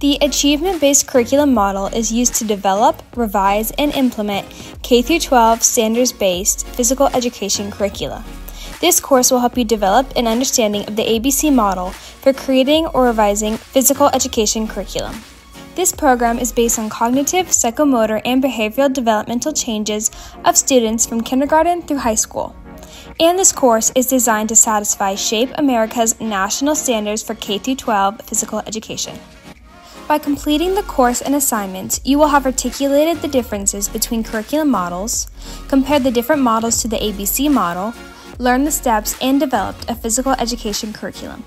achievement based curriculum model is used to develop, revise, and implement K 12 standards based physical education curricula. This course will help you develop an understanding of the ABC model for creating or revising physical education curriculum. This program is based on cognitive, psychomotor, and behavioral developmental changes of students from kindergarten through high school. And this course is designed to satisfy Shape America's national standards for K 12 physical education. By completing the course and assignments, you will have articulated the differences between curriculum models, compared the different models to the ABC model, learned the steps, and developed a physical education curriculum.